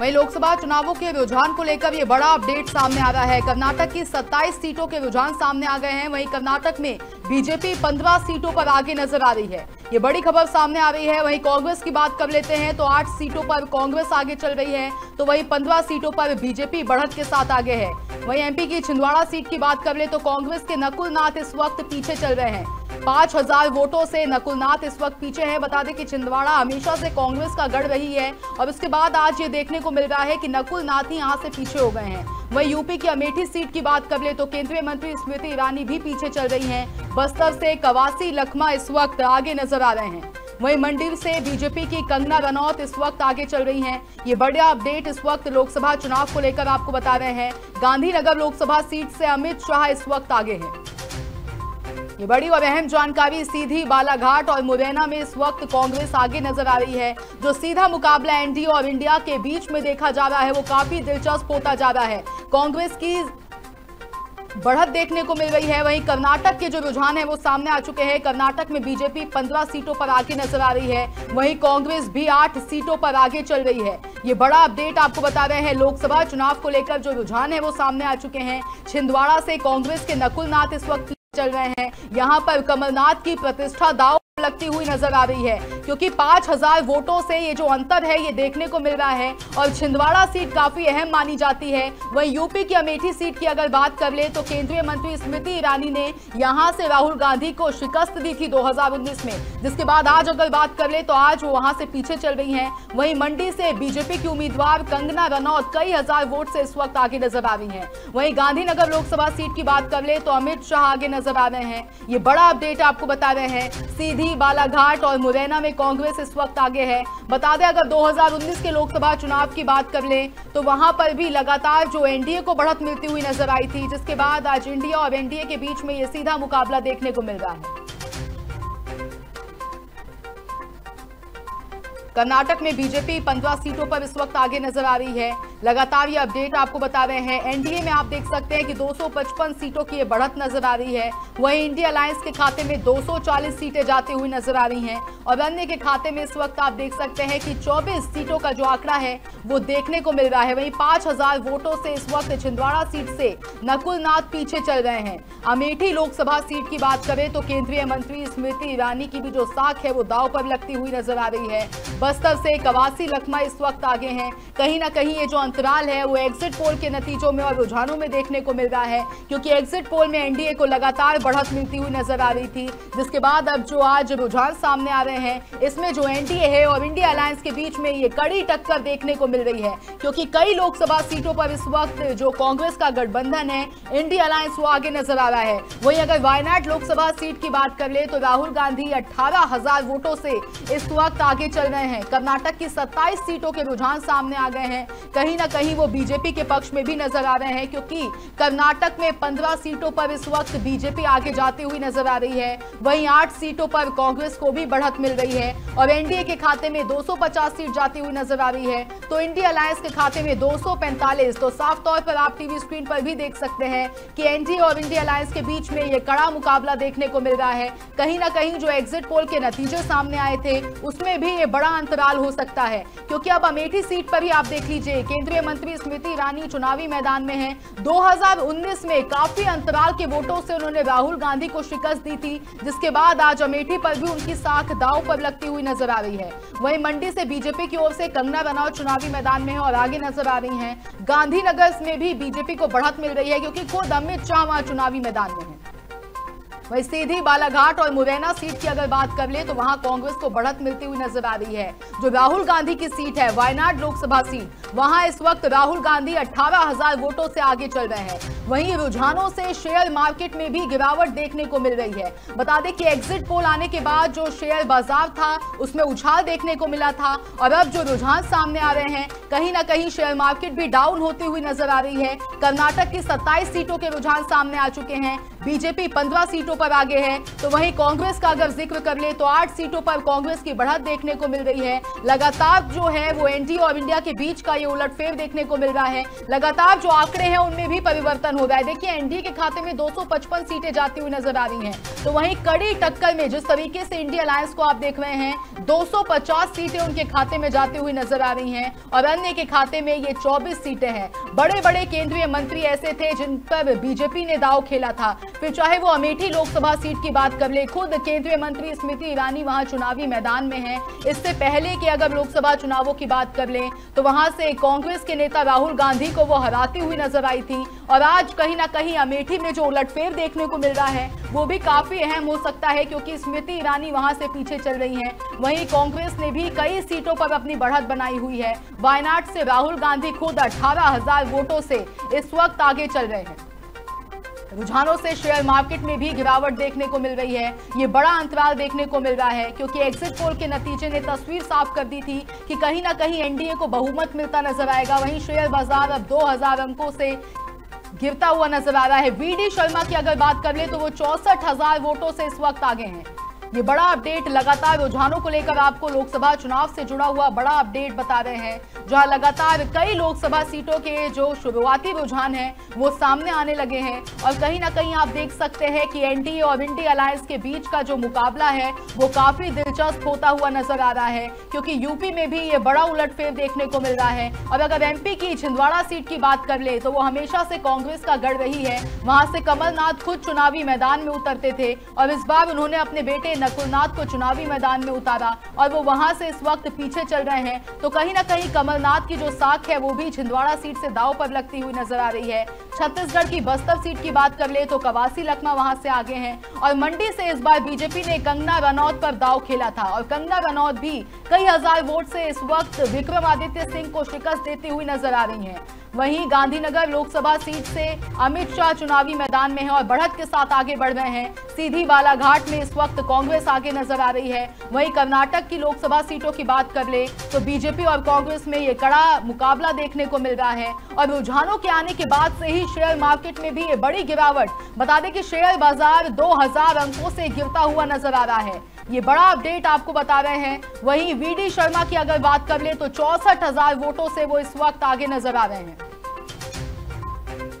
वहीं लोकसभा चुनावों के रुझान को लेकर ये बड़ा अपडेट सामने आ रहा है। कर्नाटक की 27 सीटों के रुझान सामने आ गए हैं। वहीं कर्नाटक में बीजेपी 15 सीटों पर आगे नज़र आ रही है। ये बड़ी खबर सामने आ रही है। वहीं कांग्रेस की बात कर लेते हैं तो आठ सीटों पर कांग्रेस आगे चल रही है। तो वहीं पंद्रह सीटों पर बीजेपी बढ़त के साथ आगे है। वहीं एमपी की छिंदवाड़ा सीट की बात कर ले तो कांग्रेस के नकुल नाथ इस वक्त पीछे चल रहे हैं। पाँच हज़ार वोटों से नकुलनाथ इस वक्त पीछे हैं। बता दें कि छिंदवाड़ा हमेशा से कांग्रेस का गढ़ रही है। और उसके बाद आज ये देखने को मिल रहा है कि नकुलनाथ ही यहाँ से पीछे हो गए हैं। वहीं यूपी की अमेठी सीट की बात कर ले तो केंद्रीय मंत्री स्मृति ईरानी भी पीछे चल रही हैं। बस्तर से कवासी लखमा इस वक्त आगे नज़र आ रहे हैं। वहीं मंडी से बीजेपी की कंगना रनौत इस वक्त आगे चल रही हैं। ये बड़ा अपडेट इस वक्त लोकसभा चुनाव को लेकर आपको बता रहे हैं। गांधीनगर लोकसभा सीट से अमित शाह इस वक्त आगे हैं। ये बड़ी और अहम जानकारी सीधी बालाघाट और मुरैना में इस वक्त कांग्रेस आगे नज़र आ रही है। जो सीधा मुकाबला एनडीए और इंडिया के बीच में देखा जा रहा है, वो काफ़ी दिलचस्प होता जा रहा है। कांग्रेस की बढ़त देखने को मिल रही है। वहीं कर्नाटक के जो रुझान है, वो सामने आ चुके हैं। कर्नाटक में बीजेपी 15 सीटों पर आगे नज़र आ रही है। वहीं कांग्रेस भी 8 सीटों पर आगे चल रही है। ये बड़ा अपडेट आपको बता रहे हैं। लोकसभा चुनाव को लेकर जो रुझान है, वो सामने आ चुके हैं। छिंदवाड़ा से कांग्रेस के नकुल नाथ इस वक्त चल रहे हैं। यहाँ पर कमलनाथ की प्रतिष्ठा दाव लगती हुई नज़र आ रही है, क्योंकि 5000 वोटों से ये जो अंतर है, ये देखने को मिल रहा है और छिंदवाड़ा सीट काफ़ी अहम मानी जाती है। वहीं यूपी की अमेठी सीट की अगर बात कर ले तो केंद्रीय मंत्री स्मृति ईरानी ने यहाँ से राहुल गांधी को शिकस्त दी थी 2019 में। जिसके बाद आज अगर बात कर ले तो आज वो वहाँ से पीछे चल रही है। वही मंडी से बीजेपी की उम्मीदवार कंगना रनौत कई हज़ार वोट से इस वक्त आगे नज़र आ रही है। वही गांधीनगर लोकसभा सीट की बात कर ले तो अमित शाह आगे नज़र आ रहे हैं। ये बड़ा अपडेट आपको बता रहे हैं। सीधी सीधी बालाघाट और मुरैना में कांग्रेस इस वक्त आगे है। बता दें, अगर 2019 के लोकसभा चुनाव की बात कर लें तो वहाँ पर भी लगातार जो एनडीए को बढ़त मिलती हुई नज़र आई थी, जिसके बाद आज इंडिया और एनडीए के बीच में ये सीधा मुकाबला देखने को मिल रहा है। कर्नाटक में बीजेपी 15 सीटों पर इस वक्त आगे नज़र आ रही है। लगातार ये अपडेट आपको बता रहे हैं। एनडीए में आप देख सकते हैं कि 255 सीटों की ये बढ़त नज़र आ रही है। वहीं इंडिया अलायंस के खाते में 240 सीटें जाती हुई नज़र आ रही हैं। और अन्य के खाते में इस वक्त आप देख सकते हैं कि 24 सीटों का जो आंकड़ा है, वो देखने को मिल रहा है। वहीं पाँच वोटों से इस वक्त छिंदवाड़ा सीट से नकुलनाथ पीछे चल रहे हैं। अमेठी लोकसभा सीट की बात करें तो केंद्रीय मंत्री स्मृति ईरानी की भी जो साख है, वो दाव पर लगती हुई नज़र आ रही है। बस्तर से कवासी लखमा इस वक्त आगे हैं। कहीं ना कहीं ये जो अंतराल है, वो एग्जिट पोल के नतीजों में और रुझानों में देखने को मिल रहा है, क्योंकि एग्जिट पोल में एनडीए को लगातार बढ़त मिलती हुई नज़र आ रही थी, जिसके बाद अब जो आज रुझान सामने आ रहे हैं, इसमें जो एनडीए है और इंडिया अलायंस के बीच में ये कड़ी टक्कर देखने को मिल रही है, क्योंकि कई लोकसभा सीटों पर इस वक्त जो कांग्रेस का गठबंधन है इंडिया अलायंस वो आगे नज़र आ रहा है। वही अगर वायनाड लोकसभा सीट की बात कर ले तो राहुल गांधी अठारह वोटों से इस वक्त आगे चल रहे हैं। कर्नाटक की 27 सीटों के रुझान सामने आ गए हैं। कहीं ना कहीं वो बीजेपी के पक्ष में भी नज़र आ रहे हैं, क्योंकि कर्नाटक में 15 सीटों पर इस वक्त बीजेपी आगे जाती हुई नज़र आ रही है। वहीं आठ सीटों पर कांग्रेस को भी बढ़त मिल रही है और एनडीए के खाते में 250 सीट जाती हुई नज़र आ रही है। तो इंडिया अलायंस के खाते में 245 तो साफ़ तौर पर आप टीवी स्क्रीन पर भी देख सकते हैं कि एनडीए और इंडिया अलायंस के बीच में ये कड़ा मुकाबला देखने को मिल रहा है। कहीं ना कहीं जो एग्जिट पोल के नतीजे सामने आए थे, उसमें भी ये बड़ा अंतराल हो सकता है। क्योंकि अब अमेठी सीट पर ही आप देख लीजिए, केंद्रीय मंत्री स्मृति ईरानी चुनावी मैदान में है। 2019 में काफ़ी अंतराल के वोटों से उन्होंने राहुल गांधी को शिकस्त दी थी, जिसके बाद आज अमेठी पर भी उनकी साख दाव पर लगती हुई नज़र आ रही है। वहीं मंडी से बीजेपी की ओर से कंगना रनौत चुनावी मैदान में है और आगे नज़र आ रही है। गांधीनगर में भी बीजेपी को बढ़त मिल रही है, क्योंकि खुद अमित शाह वहाँ चुनावी मैदान में है। वही सीधी बालाघाट और मुरैना सीट की अगर बात कर ले तो वहाँ कांग्रेस को बढ़त मिलती हुई नज़र आ रही है। जो राहुल गांधी की सीट है, वायनाड लोकसभा सीट, वहाँ इस वक्त राहुल गांधी अठारह वोटों से आगे चल रहे हैं। वहीं रुझानों से शेयर मार्केट में भी गिरावट देखने को मिल रही है। बता दें कि एग्जिट पोल आने के बाद जो शेयर बाज़ार था, उसमें उछाल देखने को मिला था। और अब जो रुझान सामने आ रहे हैं, कहीं ना कहीं शेयर मार्केट भी डाउन होती हुई नज़र आ रही है। कर्नाटक की 27 सीटों के रुझान सामने आ चुके हैं। बीजेपी 15 सीटों पर आगे है। तो वहीं कांग्रेस का अगर ज़िक्र कर ले तो आठ सीटों पर कांग्रेस की बढ़त देखने को मिल रही है। लगातार जो है, वो एनडीए और इंडिया के बीच का ये उलटफेर देखने को मिल रहा है। लगातार जो आंकड़े हैं, उनमें भी परिवर्तन हो रहा है। देखिए, एनडीए के खाते में दो सीटें जाती हुई नज़र आ रही है। तो वहीं कड़ी टक्कर में, जिस तरीके से इंडिया अलायंस को आप देख रहे हैं, दो सौ पचास सीटें उनके खाते में जाती हुई नज़र आ रही है और अन्य के खाते में ये चौबीस सीटें हैं। बड़े बड़े केंद्रीय मंत्री ऐसे थे जिन पर बीजेपी ने दाव खेला था। फिर चाहे वो अमेठी लोकसभा सीट की बात कर ले, खुद केंद्रीय मंत्री स्मृति ईरानी वहाँ चुनावी मैदान में है। इससे पहले कि अगर लोकसभा चुनावों की बात कर ले तो वहाँ से कांग्रेस के नेता राहुल गांधी को वो हराती हुई नज़र आई थी। और आज कहीं ना कहीं अमेठी में जो उलटफेर देखने को मिल रहा है, वो भी काफ़ी अहम हो सकता है क्योंकि स्मृति ईरानी वहाँ से पीछे चल रही है। वहीं कांग्रेस ने भी कई सीटों पर अपनी बढ़त बनाई हुई है। वायनाड से राहुल गांधी खुद अठारह वोटों से इस वक्त आगे चल रहे हैं। रुझानों से शेयर मार्केट में भी गिरावट देखने को मिल रही है। ये बड़ा अंतराल देखने को मिल रहा है, क्योंकि एग्जिट पोल के नतीजे ने तस्वीर साफ़ कर दी थी कि कहीं ना कहीं एनडीए को बहुमत मिलता नज़र आएगा। वहीं शेयर बाज़ार अब 2000 अंकों से गिरता हुआ नज़र आ रहा है। वीडी शर्मा की अगर बात कर ले तो वो चौसठ वोटों से इस वक्त आगे हैं। ये बड़ा अपडेट लगातार रुझानों को लेकर आपको लोकसभा चुनाव से जुड़ा हुआ बड़ा अपडेट बता रहे हैं, जहाँ लगातार कई लोकसभा सीटों के जो शुरुआती रुझान है, वो सामने आने लगे हैं। और कहीं ना कहीं आप देख सकते हैं कि एनडीए और इंडिया अलायंस के बीच का जो मुकाबला है, वो काफ़ी दिलचस्प होता हुआ नज़र आ रहा है, क्योंकि यूपी में भी ये बड़ा उलटफेर देखने को मिल रहा है। और अगर एमपी की छिंदवाड़ा सीट की बात कर ले तो वो हमेशा से कांग्रेस का गढ़ रही है। वहाँ से कमलनाथ खुद चुनावी मैदान में उतरते थे, और इस बार उन्होंने अपने बेटे नकुलनाथ को चुनावी मैदान में उतारा और वो वहाँ से इस वक्त पीछे चल रहे हैं। तो कहीं ना कहीं कमलनाथ की जो साख है, वो भी छिंदवाड़ा सीट से दाव पर लगती हुई नज़र आ रही है। छत्तीसगढ़ की बस्तर सीट की बात कर ले तो कवासी लखमा वहाँ से आगे हैं और मंडी से इस बार बीजेपी ने कंगना रनौत पर दाव खेला था और कंगना रनौत भी कई हज़ार वोट से इस वक्त विक्रमादित्य सिंह को शिकस्त देती हुई नज़र आ रही है। वहीं गांधीनगर लोकसभा सीट से अमित शाह चुनावी मैदान में है और बढ़त के साथ आगे बढ़ रहे हैं। सीधी बालाघाट में इस वक्त कांग्रेस आगे नज़र आ रही है। वहीं कर्नाटक की लोकसभा सीटों की बात कर ले तो बीजेपी और कांग्रेस में ये कड़ा मुकाबला देखने को मिल रहा है। और रुझानों के आने के बाद से ही शेयर मार्केट में भी ये बड़ी गिरावट। बता दें कि शेयर बाज़ार दो हज़ार अंकों से गिरता हुआ नज़र आ रहा है। ये बड़ा अपडेट आपको बता रहे हैं। वहीं वीडी शर्मा की अगर बात कर ले तो चौसठ वोटों से वो इस वक्त आगे नज़र आ रहे हैं।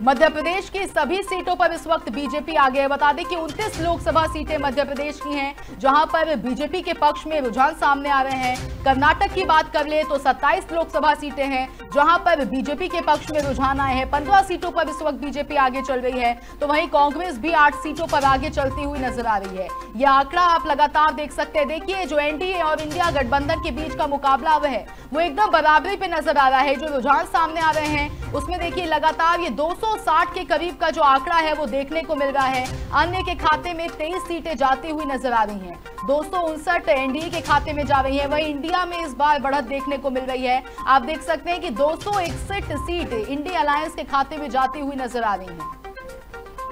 मध्य प्रदेश की सभी सीटों पर इस वक्त बीजेपी आगे है। बता दें कि 29 लोकसभा सीटें मध्य प्रदेश की हैं, जहाँ पर बीजेपी के पक्ष में रुझान सामने आ रहे हैं। कर्नाटक की बात कर ले तो 27 लोकसभा सीटें हैं, जहाँ पर बीजेपी के पक्ष में रुझान आए हैं। पंद्रह सीटों पर इस वक्त बीजेपी आगे चल रही है तो वहीं कांग्रेस भी आठ सीटों पर आगे चलती हुई नज़र आ रही है। यह आंकड़ा आप लगातार देख सकते हैं। देखिए, जो एनडीए और इंडिया गठबंधन के बीच का मुकाबला है, वो एकदम बराबरी पे नज़र आ रहा है। जो रुझान सामने आ रहे हैं, उसमें देखिए, लगातार ये 260 के करीब का जो आंकड़ा है, वो देखने को मिल रहा है। अन्य के खाते में 23 सीटें जाती हुई नज़र आ रही हैं। दो सौ एनडीए के खाते में जा रही है। वही इंडिया में इस बार बढ़त देखने को मिल रही है। आप देख सकते हैं कि दो सीट इंडिया अलायंस के खाते में जाती हुई नज़र आ रही है।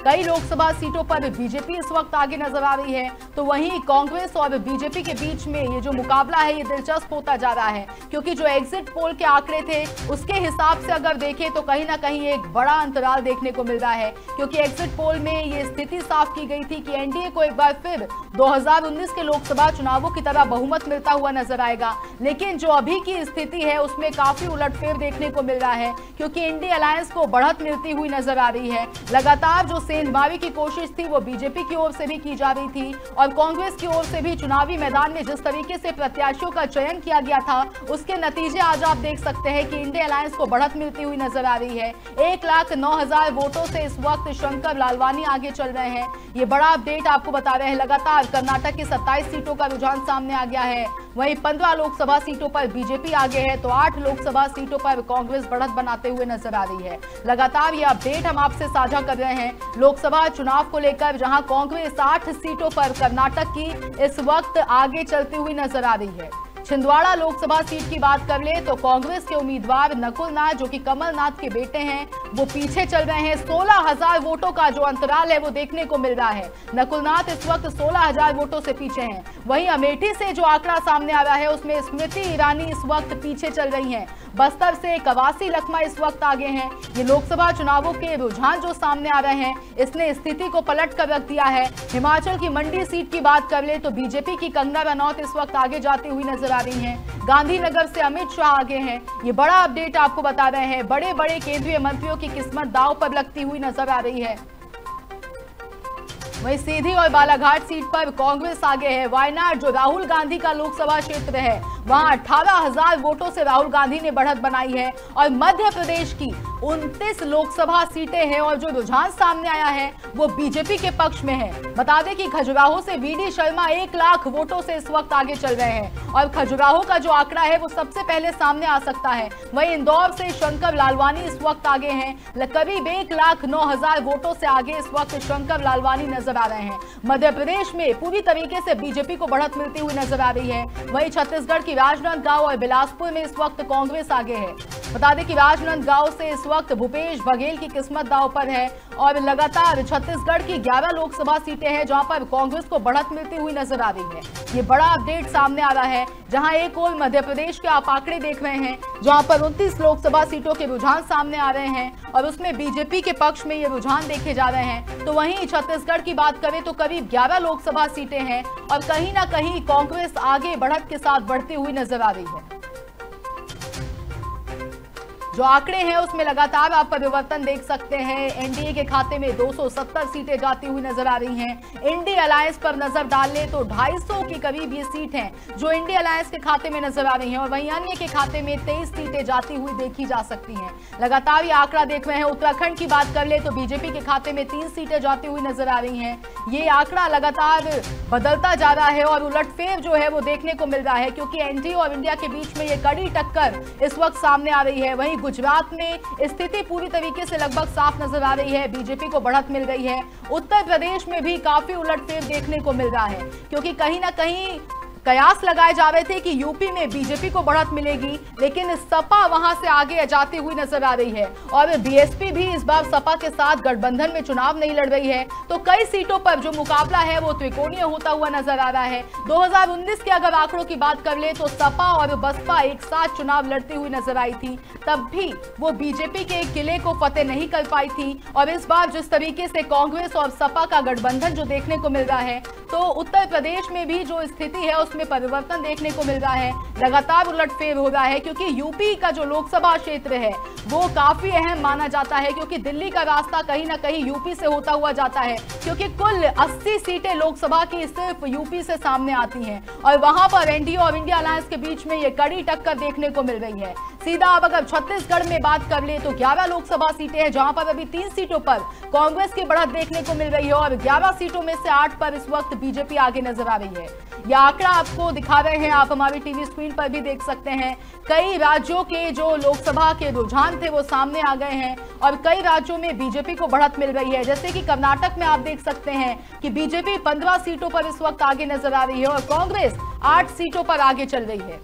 कई लोकसभा सीटों पर बीजेपी इस वक्त आगे नज़र आ रही है। तो वहीं कांग्रेस और बीजेपी के बीच में ये जो मुकाबला है, ये दिलचस्प होता जा रहा है। क्योंकि जो एग्जिट पोल के आंकड़े थे, उसके हिसाब से अगर देखें तो कहीं ना कहीं एक बड़ा अंतराल देखने को मिल रहा है। क्योंकि एग्जिट पोल में ये स्थिति साफ़ की गई थी कि एनडीए को एक बार फिर 2019 के लोकसभा चुनावों की तरह बहुमत मिलता हुआ नज़र आएगा। लेकिन जो अभी की स्थिति है, उसमें काफ़ी उलटफेर देखने को मिल रहा है। क्योंकि इंडिया अलायंस को बढ़त मिलती हुई नज़र आ रही है। लगातार जो सेंधमावी की कोशिश थी, वो बीजेपी की ओर से भी की जा रही थी और कांग्रेस की ओर से भी चुनावी मैदान में जिस तरीके से प्रत्याशियों का चयन किया गया था, उसके नतीजे आज आप देख सकते हैं कि इंडिया अलायंस को बढ़त मिलती हुई नज़र आ रही है। एक लाख नौ हज़ार वोटों से इस वक्त शंकर लालवानी आगे चल रहे हैं। ये बड़ा अपडेट आपको बता रहे हैं, लगातार कर्नाटक की सत्ताईस सीटों का रुझान सामने आ गया है। वहीं पंद्रह लोकसभा सीटों पर बीजेपी आगे है तो आठ लोकसभा सीटों पर कांग्रेस बढ़त बनाते हुए नज़र आ रही है। लगातार ये अपडेट हम आपसे साझा कर रहे हैं। लोकसभा चुनाव को लेकर जहाँ कांग्रेस आठ सीटों पर कर्नाटक की इस वक्त आगे चलती हुई नज़र आ रही है। छिंदवाड़ा लोकसभा सीट की बात कर ले तो कांग्रेस के उम्मीदवार नकुल नाथ जो कि कमलनाथ के बेटे हैं, वो पीछे चल रहे हैं। सोलह हज़ार वोटों का जो अंतराल है, वो देखने को मिल रहा है। नकुलनाथ इस वक्त सोलह हज़ार वोटों से पीछे हैं। वहीं अमेठी से जो आंकड़ा सामने आ रहा है, उसमें स्मृति ईरानी इस वक्त पीछे चल रही है। बस्तर से कवासी लखमा इस वक्त आगे हैं। ये लोकसभा चुनावों के रुझान जो सामने आ रहे हैं, इसने स्थिति को पलट कर रख दिया है। हिमाचल की मंडी सीट की बात कर ले तो बीजेपी की कंगना रनौत इस वक्त आगे जाती हुई नज़र आ रही हैं। गांधीनगर से अमित शाह आगे हैं। ये बड़ा अपडेट आपको बता रहे हैं। बड़े बड़े केंद्रीय मंत्रियों की किस्मत दाव पर लगती हुई नज़र आ रही है। वहीं सीधी और बालाघाट सीट पर कांग्रेस आगे है। वायनाड, जो राहुल गांधी का लोकसभा क्षेत्र है वहाँ अठारह हज़ार वोटों से राहुल गांधी ने बढ़त बनाई है और मध्य प्रदेश की उनतीस लोकसभा सीटें हैं और जो रुझान सामने आया है, वो बीजेपी के पक्ष में है। बता दें कि खजुराहो से वीडी शर्मा एक लाख वोटों से इस वक्त आगे चल रहे हैं और खजुराहो का जो आंकड़ा है, वो सबसे पहले सामने आ सकता है। वही इंदौर से शंकर लालवानी इस वक्त आगे हैं, करीब एक लाख नौ हज़ार वोटों से आगे इस वक्त शंकर लालवानी नज़र आ रहे हैं। मध्य प्रदेश में पूरी तरीके से बीजेपी को बढ़त मिलती हुई नज़र आ रही है। वही छत्तीसगढ़ की राजनांदगांव और बिलासपुर में इस वक्त कांग्रेस आगे है। बता दें कि राजनांदगांव से इस वक्त भूपेश बघेल की किस्मत दाव पर है और लगातार छत्तीसगढ़ की 11 लोकसभा सीटें हैं, जहाँ पर कांग्रेस को बढ़त मिलती हुई नज़र आ रही है। ये बड़ा अपडेट सामने आ रहा है, जहाँ एक और मध्य प्रदेश के आप आंकड़े देख रहे हैं, जहाँ पर उनतीस लोकसभा सीटों के रुझान सामने आ रहे हैं और उसमें बीजेपी के पक्ष में ये रुझान देखे जा रहे हैं। तो वहीं छत्तीसगढ़ की बात करें तो करीब ग्यारह लोकसभा सीटें हैं और कहीं ना कहीं कांग्रेस आगे बढ़त के साथ बढ़ती हुई नज़र आ रही है। जो आंकड़े हैं उसमें लगातार आप परिवर्तन देख सकते हैं। एनडीए के खाते में 270 सीटें जाती हुई नज़र आ रही हैं। इंडी अलायंस पर नज़र डाल ले तो 250 के करीब ये सीट हैं, जो इंडी अलायंस के खाते में नज़र आ रही हैं। और वहीं अन्य के खाते में 23 सीटें जाती हुई देखी जा सकती हैं। लगातार ये आंकड़ा देख रहे हैं। उत्तराखंड की बात कर ले तो बीजेपी के खाते में तीन सीटें जाती हुई नज़र आ रही है। ये आंकड़ा लगातार बदलता जा रहा है और उलटफेर जो है वो देखने को मिल रहा है, क्योंकि एनडीए और इंडिया के बीच में ये कड़ी टक्कर इस वक्त सामने आ रही है। वहीं गुजरात में स्थिति पूरी तरीके से लगभग साफ़ नज़र आ रही है। बीजेपी को बढ़त मिल गई है। उत्तर प्रदेश में भी काफ़ी उलटफेर देखने को मिल रहा है, क्योंकि कहीं ना कहीं कयास लगाए जा रहे थे कि यूपी में बीजेपी को बढ़त मिलेगी, लेकिन सपा वहाँ से आगे जाती हुई नज़र आ रही है। और बीएसपी भी इस बार सपा के साथ गठबंधन में चुनाव नहीं लड़ रही है। तो कई सीटों पर जो मुकाबला है, वो त्रिकोणीय होता हुआ नज़र आ रहा है। 2019 के अगर आंकड़ों की बात कर ले तो सपा और बसपा एक साथ चुनाव लड़ती हुई नज़र आई थी। तब भी वो बीजेपी के किले को फतेह नहीं कर पाई थी। और इस बार जिस तरीके से कांग्रेस और सपा का गठबंधन जो देखने को मिल रहा है तो उत्तर प्रदेश में भी जो स्थिति है उसमें परिवर्तन देखने को मिल रहा है। लगातार उलटफेर हो रहा है क्योंकि यूपी का जो लोकसभा क्षेत्र है, वो काफ़ी अहम माना जाता है क्योंकि दिल्ली का रास्ता कहीं ना कहीं यूपी से होता हुआ जाता है, क्योंकि कुल 80 सीटें लोकसभा की सिर्फ़ यूपी से सामने आती हैं। और वहाँ पर एनडीओ और इंडिया अलायंस के बीच में ये कड़ी टक्कर देखने को मिल रही है। सीधा अब अगर छत्तीसगढ़ में बात कर ले तो 11 लोकसभा सीटें हैं, जहाँ पर अभी तीन सीटों पर कांग्रेस की बढ़त देखने को मिल रही है और 11 सीटों में से आठ पर इस वक्त बीजेपी आगे नज़र आ रही है। यह आंकड़ा आपको दिखा रहे हैं, आप हमारी टीवी स्क्रीन पर भी देख सकते हैं। कई राज्यों के जो लोकसभा के रुझान थे वो सामने आ गए हैं और कई राज्यों में बीजेपी को बढ़त मिल रही है। जैसे कि कर्नाटक में आप देख सकते हैं कि बीजेपी पंद्रह सीटों पर इस वक्त आगे नज़र आ रही है और कांग्रेस आठ सीटों पर आगे चल रही है।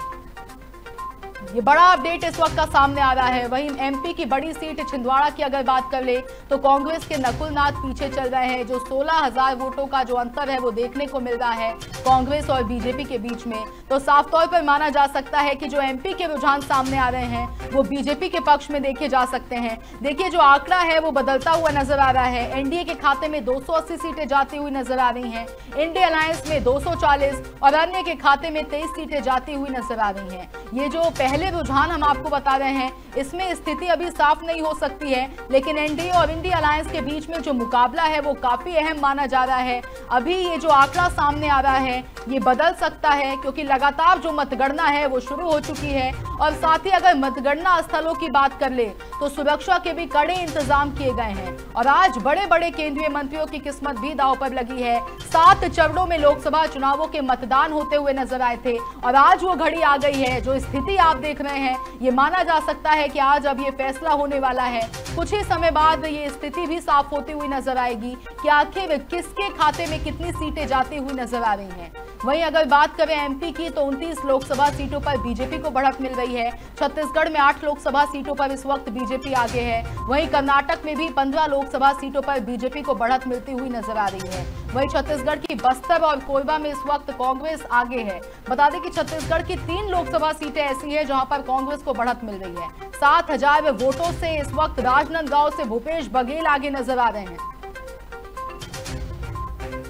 ये बड़ा अपडेट इस वक्त का सामने आ रहा है। वहीं एमपी की बड़ी सीट छिंदवाड़ा की अगर बात कर ले तो कांग्रेस के नकुल नाथ पीछे चल रहे हैं। जो सोलह हज़ार वोटों का जो अंतर है, वो देखने को मिल रहा है कांग्रेस और बीजेपी के बीच में। तो साफ़ तौर पर माना जा सकता है कि जो एमपी के रुझान सामने आ रहे हैं, वो बीजेपी के पक्ष में देखे जा सकते हैं। देखिए, जो आंकड़ा है, वो बदलता हुआ नज़र आ रहा है। एनडीए के खाते में दो सौ अस्सी सीटें जाती हुई नज़र आ रही है। इंडिया अलायंस में दो सौ चालीस और अन्य के खाते में तेईस सीटें जाती हुई नज़र आ रही है। ये जो पहले पहले रुझान हम आपको बता रहे हैं, इसमें स्थिति अभी साफ़ नहीं हो सकती है, लेकिन एनडीए और इंडिया अलायंस के बीच में जो मुकाबला है वो काफ़ी अहम माना जा रहा है। अभी ये जो आंकड़ा सामने आ रहा है, ये बदल सकता है, क्योंकि लगातार जो मतगणना है वो शुरू हो चुकी है। और साथ ही अगर मतगणना स्थलों की बात कर ले तो सुरक्षा के भी कड़े इंतज़ाम किए गए हैं। और आज बड़े बड़े केंद्रीय मंत्रियों की किस्मत भी दाव पर लगी है। सात चरणों में लोकसभा चुनावों के मतदान होते हुए नज़र आए थे, और आज वो घड़ी आ गई है, जो स्थिति आप देख रहे हैं। ये माना जा सकता है कि आज अब ये फैसला होने वाला है। कुछ ही समय बाद ये स्थिति भी साफ़ होती हुई नज़र आएगी कि आखिर किसके खाते में कितनी सीटें जाती हुई नज़र आ रही हैं। वहीं अगर बात करें एमपी की तो 29 लोकसभा सीटों पर बीजेपी को बढ़त मिल रही है। छत्तीसगढ़ में आठ लोकसभा सीटों पर इस वक्त बीजेपी आगे है। वहीं कर्नाटक में भी 15 लोकसभा सीटों पर बीजेपी को बढ़त मिलती हुई नज़र आ रही है। वहीं छत्तीसगढ़ की बस्तर और कोरबा में इस वक्त कांग्रेस आगे है। बता दें कि छत्तीसगढ़ की तीन लोकसभा सीटें ऐसी है जहाँ पर कांग्रेस को बढ़त मिल रही है। सात हज़ार वोटों से इस वक्त राजनांदगांव से भूपेश बघेल आगे नज़र आ रहे हैं।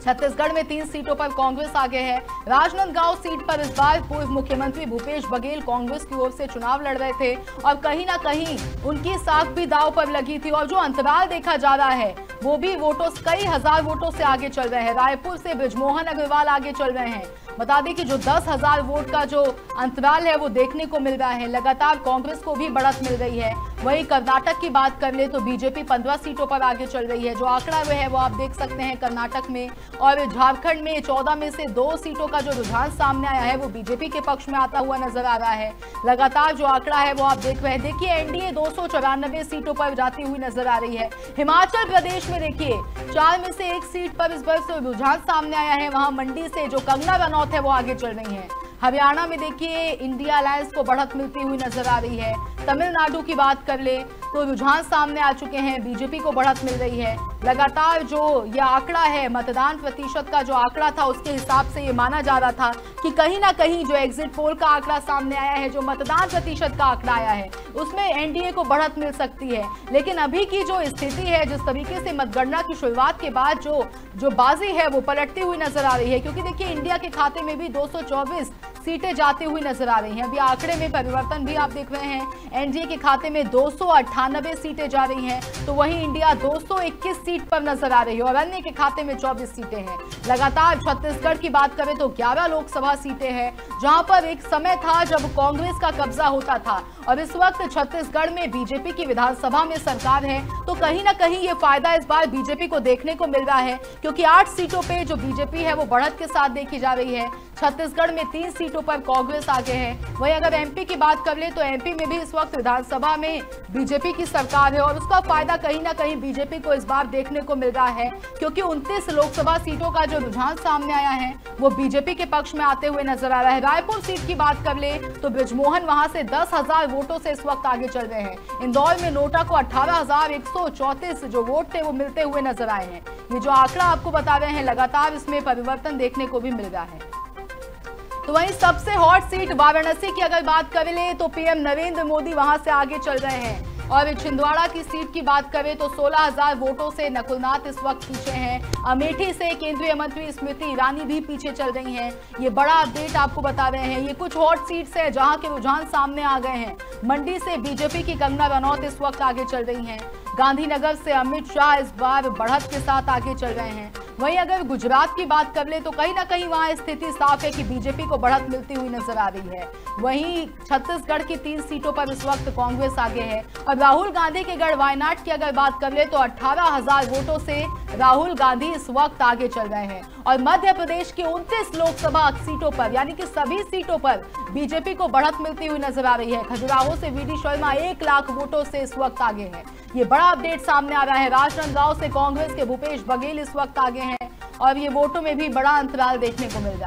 छत्तीसगढ़ में तीन सीटों पर कांग्रेस आगे है। राजनांदगांव सीट पर इस बार पूर्व मुख्यमंत्री भूपेश बघेल कांग्रेस की ओर से चुनाव लड़ रहे थे और कहीं ना कहीं उनकी साख भी दाव पर लगी थी और जो अंतराल देखा जा रहा है, वो भी वोटों कई हज़ार वोटों से आगे चल रहे हैं। रायपुर से ब्रजमोहन अग्रवाल आगे चल रहे हैं। बता दें कि जो दस हज़ार वोट का जो अंतराल है, वो देखने को मिल रहा है। लगातार कांग्रेस को भी बढ़त मिल रही है। वहीं कर्नाटक की बात कर ले तो बीजेपी पंद्रह सीटों पर आगे चल रही है। जो आंकड़ा वो है, वो आप देख सकते हैं कर्नाटक में। और झारखंड में चौदह में से दो सीटों का जो रुझान सामने आया है, वो बीजेपी के पक्ष में आता हुआ नज़र आ रहा है। लगातार जो आंकड़ा है, वो आप देख रहे हैं। देखिए, एनडीए दो सौ चौरानबे सीटों पर जाती हुई नज़र आ रही है। हिमाचल प्रदेश में देखिए, चार में से एक सीट पर इस बार रुझान सामने आया है, वहाँ मंडी से जो कंगना रनौत है, वो आगे चल रही है। हरियाणा में देखिए, इंडिया अलायंस को बढ़त मिलती हुई नज़र आ रही है। तमिलनाडु की बात कर ले तो रुझान सामने आ चुके हैं। बीजेपी को बढ़त मिल रही है। लगातार जो ये आंकड़ा है, मतदान प्रतिशत का जो आंकड़ा था, उसके हिसाब से ये माना जा रहा था कि कहीं ना कहीं जो एग्जिट पोल का आंकड़ा सामने आया है, जो मतदान प्रतिशत का आंकड़ा आया है, उसमें एनडीए को बढ़त मिल सकती है। लेकिन अभी की जो स्थिति है, जिस तरीके से मतगणना की शुरुआत के बाद जो जो बाजी है, वो पलटती हुई नज़र आ रही है। क्योंकि देखिए इंडिया के खाते में भी 224 सीटें जाती हुई नज़र आ रही हैं। अभी आंकड़े में परिवर्तन भी आप देख रहे हैं। एनडीए के खाते में दो सौ अट्ठानबे सीटें जा रही हैं तो वहीं इंडिया 221 सीट पर नज़र आ रही है और अन्य के खाते में 24 सीटें हैं। लगातार छत्तीसगढ़ की बात करें तो 11 लोकसभा सीटें हैं, जहाँ पर एक समय था जब कांग्रेस का कब्जा होता था, और इस वक्त छत्तीसगढ़ में बीजेपी की विधानसभा में सरकार है तो कहीं ना कहीं ये फ़ायदा इस बार बीजेपी को देखने को मिल रहा है, क्योंकि आठ सीटों पे जो बीजेपी है वो बढ़त के साथ देखी जा रही है। छत्तीसगढ़ में तीन सीटों पर कांग्रेस आगे है। वहीं अगर एमपी की बात कर ले तो एमपी में भी इस वक्त विधानसभा में बीजेपी की सरकार है और उसका फ़ायदा कहीं ना कहीं बीजेपी को इस बार देखने को मिल रहा है, क्योंकि उनतीस लोकसभा सीटों का जो रुझान सामने आया है, वो बीजेपी के पक्ष में आते हुए नज़र आ रहा है। रायपुर सीट की बात कर ले तो ब्रजमोहन वहाँ से दस हज़ार वोटों से इस वक्त आगे चल रहे हैं। इंदौर में नोटा को अठारह जो वोट थे वो मिलते हुए नज़र आए हैं। ये जो आंकड़ा आपको बता रहे हैं, लगातार इसमें परिवर्तन देखने को भी मिल रहा है। तो वहीं सबसे हॉट सीट वाराणसी की अगर बात कर ले तो पीएम नरेंद्र मोदी वहाँ से आगे चल रहे हैं। और छिंदवाड़ा की सीट की बात करें तो 16,000 वोटों से नकुलनाथ इस वक्त पीछे हैं। अमेठी से केंद्रीय मंत्री स्मृति ईरानी भी पीछे चल रही हैं। ये बड़ा अपडेट आपको बता रहे हैं। ये कुछ हॉट सीट्स है जहाँ के रुझान सामने आ गए हैं। मंडी से बीजेपी की कंगना रनौत इस वक्त आगे चल रही हैं। गांधीनगर से अमित शाह इस बार बढ़त के साथ आगे चल रहे हैं। वहीं अगर गुजरात की बात कर ले तो कहीं ना कहीं वहाँ स्थिति साफ़ है कि बीजेपी को बढ़त मिलती हुई नज़र आ रही है। वहीं छत्तीसगढ़ की तीन सीटों पर इस वक्त कांग्रेस आगे है। और राहुल गांधी के गढ़ वायनाड की अगर बात कर ले तो अठारह हज़ार वोटों से राहुल गांधी इस वक्त आगे चल रहे हैं। और मध्य प्रदेश की उनतीस लोकसभा सीटों पर, यानी कि सभी सीटों पर बीजेपी को बढ़त मिलती हुई नज़र आ रही है। खजुराहो से वी शर्मा एक लाख वोटों से इस वक्त आगे है। ये बड़ा अपडेट सामने आ रहा है। राजनांदगांव से कांग्रेस के भूपेश बघेल इस वक्त आगे हैं और ये वोटों में भी बड़ा अंतराल देखने को मिल रहा है।